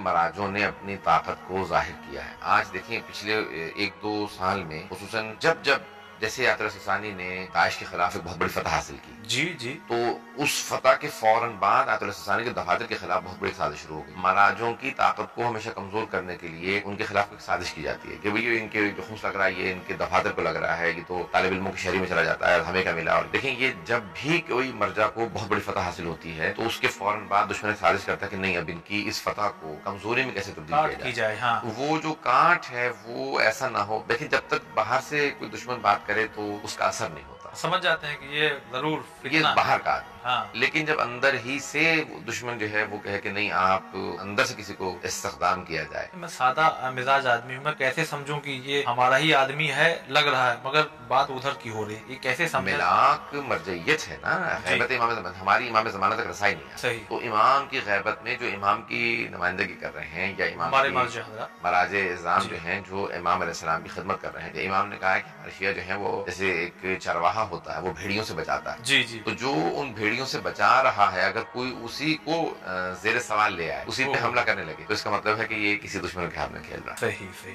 मराजों ने अपनी ताकत को ज़ाहिर किया है। आज देखिए पिछले एक दो साल में खूस जब जब जैसे यात्रा ससानी ने दाइश के खिलाफ एक बहुत बड़ी फतह हासिल की। जी जी। तो उस फतह के फ़ौरन बाद आतुलसानी के दफातर के खिलाफ बहुत बड़ी साजिश शुरू हो गई। मराजों की ताकत को हमेशा कमज़ोर करने के लिए उनके खिलाफ एक साजिश की जाती है कि भाई इनके जो खुश लग रहा है ये इनके दफातर को लग रहा है कि तो तालब इलमों की शहरी में चला जाता है हमें क्या मिला और देखें ये जब भी कोई मर्जा को बहुत बड़ी फतह हासिल होती है तो उसके फ़ौरन बाद दुश्मन साजिश करता है कि नहीं अब इनकी इस फतह को कमज़ोरी में कैसे तब्दील की जाए हाँ। वो जो काट है वो ऐसा ना हो। देखिए जब तक बाहर से कोई दुश्मन बात करे तो उसका असर नहीं होता। समझ जाते हैं कि ये ज़रूर ये बाहर का हाँ। लेकिन जब अंदर ही से दुश्मन जो है वो कहे कि नहीं आप अंदर से किसी को इस्तेदाम किया जाए। मैं सादा मिजाज आदमी हूँ मैं कैसे समझूं कि ये हमारा ही आदमी है लग रहा है मगर बात उधर की हो रही है। ये कैसे मिलाक मरजयत है ना? गैबत इमाम हमारी इमाम जमाना तक रसाई नहीं है। सही। तो इमाम की गैबत में जो इमाम की नुमाइंदगी कर रहे हैं या इमाम मराज इज़ाम जो। है जो इमाम की खिदमत कर रहे हैं इमाम ने कहा है कि हमारे शिया जो है वो जैसे एक चरवाहा होता है वो भेड़ियों से बचाता है। जी जी। तो जो उन भेड़ियों से बचा रहा है अगर कोई उसी को जेर सवाल ले आए उसी पे हमला करने लगे तो इसका मतलब है कि ये किसी दुश्मन के हाथ में खेल रहा है। सही सही